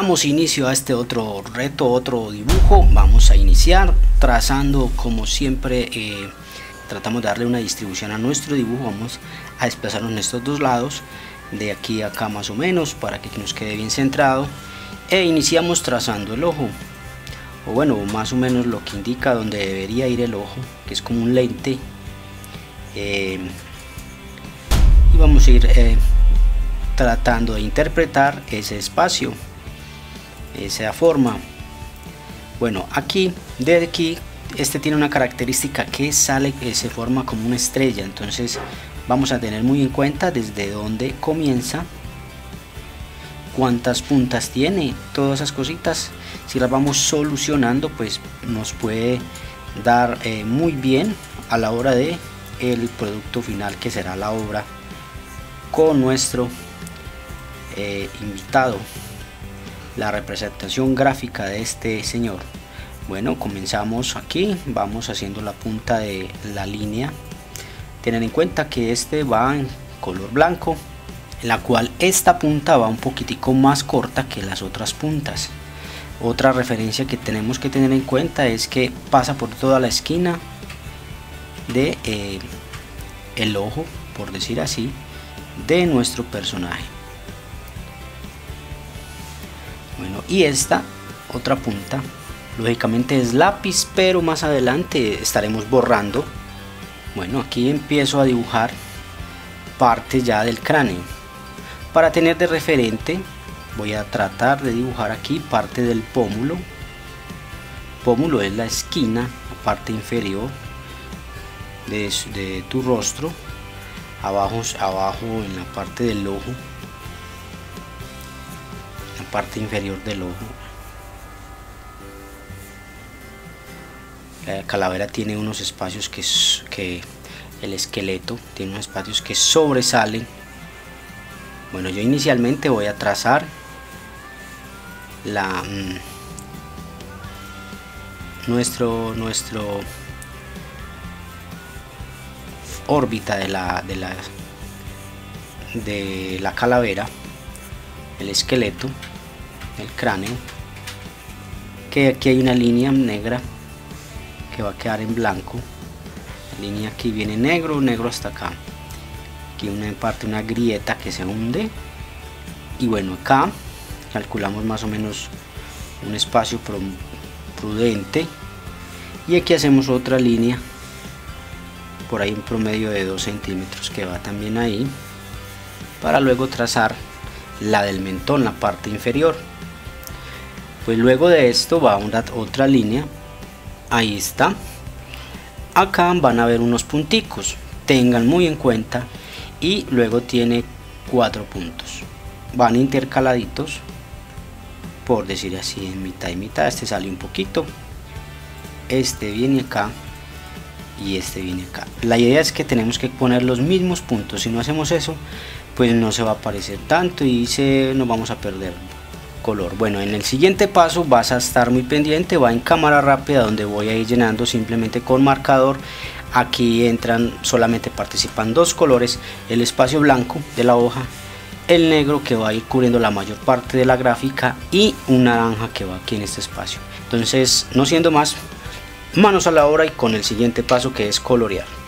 damos inicio a este otro reto, otro dibujo. Vamos a iniciar trazando como siempre. Eh, tratamos de darle una distribución a nuestro dibujo. Vamos a desplazarnos en estos dos lados, de aquí a acá más o menos, para que nos quede bien centrado. E iniciamos trazando el ojo, o bueno, más o menos lo que indica donde debería ir el ojo, que es como un lente. Eh, y vamos a ir eh, tratando de interpretar ese espacio esa forma. Bueno aquí desde aquí este tiene una característica que sale que se forma como una estrella. Entonces vamos a tener muy en cuenta desde dónde comienza cuántas puntas tiene todas esas cositas. Si las vamos solucionando pues nos puede dar eh, muy bien a la hora de el producto final que será la obra con nuestro eh, invitado la representación gráfica de este señor. Bueno comenzamos aquí vamos haciendo la punta de la línea tener en cuenta que este va en color blanco en la cual esta punta va un poquitico más corta que las otras puntas. Otra referencia que tenemos que tener en cuenta es que pasa por toda la esquina de eh, el ojo por decir así de nuestro personaje bueno y esta otra punta lógicamente es lápiz pero más adelante estaremos borrando. Bueno aquí empiezo a dibujar parte ya del cráneo. Para tener de referente voy a tratar de dibujar aquí parte del pómulo. Pómulo es la esquina la parte inferior de, tu rostro. Abajo en la parte del ojo parte inferior del ojo. La calavera tiene unos espacios que, que el esqueleto tiene unos espacios que sobresalen. Bueno, yo inicialmente voy a trazar la mm, nuestro nuestro órbita de la de la de la calavera el esqueleto el cráneo que aquí hay una línea negra que va a quedar en blanco. La línea aquí viene negro negro hasta acá. Aquí una parte una grieta que se hunde. Y bueno acá calculamos más o menos un espacio prudente. Y aquí hacemos otra línea por ahí un promedio de 2 centímetros que va también ahí para luego trazar la del mentón la parte inferior pues luego de esto va una otra línea. Ahí está. Acá van a ver unos punticos. Tengan muy en cuenta. Y luego tiene cuatro puntos. Van intercaladitos por decir así en mitad y mitad. Este sale un poquito. Este viene acá y este viene acá. La idea es que tenemos que poner los mismos puntos. Si no hacemos eso pues no se va a aparecer tanto y se nos vamos a perder bueno en el siguiente paso vas a estar muy pendiente va en cámara rápida donde voy a ir llenando simplemente con marcador. Aquí entran solamente participan dos colores el espacio blanco de la hoja el negro que va a ir cubriendo la mayor parte de la gráfica y un naranja que va aquí en este espacio. Entonces no siendo más manos a la obra y con el siguiente paso que es colorear